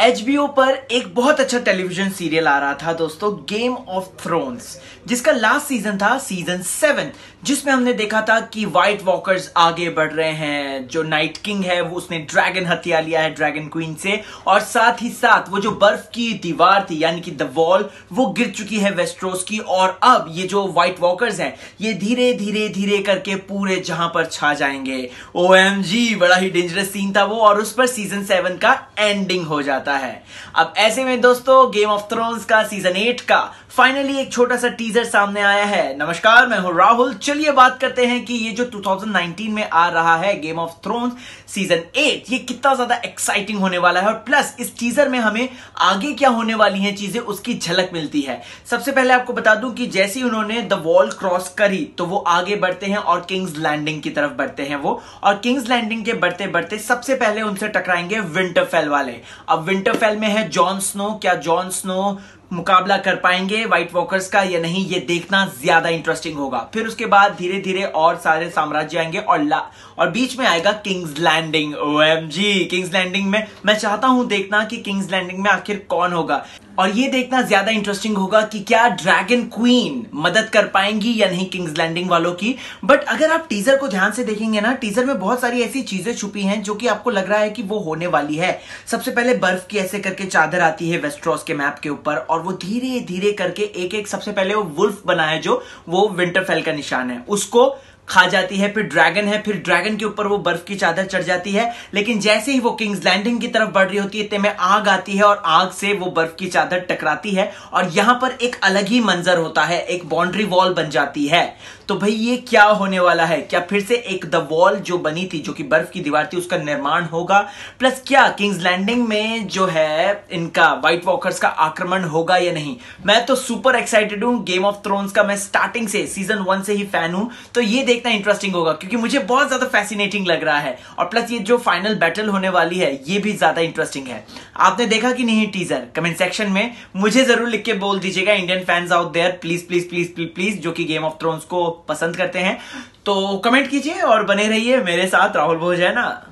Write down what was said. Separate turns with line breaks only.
HBO पर एक बहुत अच्छा टेलीविज़न सीरियल आ रहा था दोस्तों गेम ऑफ़ थ्रोन्स जिसका लास्ट सीज़न था सीज़न सेवन जिसमें हमने देखा था कि व्हाइट वॉकर्स आगे बढ़ रहे हैं, जो नाइट किंग है, वो उसने ड्रैगन हत्या लिया है ड्रैगन क्वीन से, और साथ ही साथ वो जो बर्फ़ की दीवार थी, यानी कि द वॉल वो गिर चुकी है वेस्ट्रोस की, और अब ये जो व्हाइट वॉकर्स हैं, ये धीरे धीरे धीरे करके पूरे जहाँ पर छा जाएँगे। ओएमजी बड़ा ही डेंजरस सीन था वो, और उस पर सीज़न सेवन का एंडिंग हो जाता जाता है। अब ऐसे में दोस्तों गेम ऑफ़ थ्रोन्स का सीज़न एट का फाइनली एक छोटा सा टीजर सामने आया है। नमस्कार, मैं हूँ राहुल। चलिए बात करते हैं कि ये जो 2019 में आ रहा है game of thrones season eight ये कितना ज़्यादा एक्साइटिंग होने वाला है और प्लस इस टीजर में हमें आगे क्या होने वाली है चीज़ें, उसकी झलक मिलती है। सबसे पहले आपको बता दूँ कि जैसे ही उन्होंने द वॉल क्रॉस करी तो वो आगे बढ़ते हैं और किंग्स लैंडिंग की तरफ़ बढ़ते हैं वो। और किंग्स लैंडिंग के बढ़ते बढ़ते सबसे पहले उनसे टकराएँगे विंटरफेल वाले। अब विंटरफेल में है जॉन स्नो क्या जॉन स्नो मुकाबला कर पाएँगे व्हाइट वॉकर्स का, या नहीं, ये देखना ज़्यादा इंटरेस्टिंग होगा। फिर उसके बाद धीरे धीरे और सारे साम्राज्य आएँगे और ला, और बीच में आएगा किंग्स लैंडिंग ओ किंग्स लैंडिंग में, मैं चाहता हूँ देखना कि किंग्स लैंडिंग में आखिर कौन होगा। और ये देखना ज़्यादा इंटरेस्टिंग होगा कि क्या ड्रैगन क्वीन मदद कर पाएँगी या नहीं किंग्स लैंडिंग वालों की। बट अगर आप टीजर को ध्यान से देखेंगे ना टीजर में बहुत सारी ऐसी चीज़ें छुपी हैं जो कि आपको लग रहा है कि वो होने वाली है। सबसे पहले बर्फ़ की ऐसे करके चादर आती है वेस्ट्रॉस के मैप के ऊपर, और वो धीरे धीरे करके एक एक सबसे पहले वो वुल्फ बनाया जो वो विंटरफेल का निशान है। उसको खा जाती है, फिर ड्रैगन है, फिर ड्रैगन के ऊपर वो बर्फ़ की चादर चढ़ जाती है। लेकिन जैसे ही वो किंग्स लैंडिंग की तरफ़ बढ़ रही होती है, इतने में आग आती है और आग से वो बर्फ़ की चादर टकराती है और यहाँ पर एक अलग ही मंजर होता है, एक बाउंड्री वॉल बन जाती है। तो भाई, ये क्या होने वाला है? क्या फिर से एक द वॉल जो बनी थी, जो कि बर्फ़ की दीवार थी, उसका निर्माण होगा? प्लस क्या किंग्स लैंडिंग में जो है, इनका व्हाइट वॉकर्स का आक्रमण होगा या नहीं? मैं तो सुपर एक्साइटेड हूँ गेम ऑफ़ थ्रोन्स का मैं स्टार्टिंग से सीज़न वन से ही फ़ैन हूँ। तो ये देखना इंटरेस्टिंग होगा, क्योंकि मुझे बहुत ज़्यादा फैसिनेटिंग लग रहा है। और प्लस ये जो फाइनल बैटल होने वाली है, ये भी ज़्यादा इंटरेस्टिंग है। आपने देखा कि नहीं टीजर कमेंट सेक्शन में मुझे ज़रूर लिख के बोल दीजिएगा Indian fans out there please please please please please जो कि गेम ऑफ़ थ्रोन्स को पसंद करते हैं। तो कमेंट कीजिए और बने रहिए मेरे साथ, राहुल भोज है ना?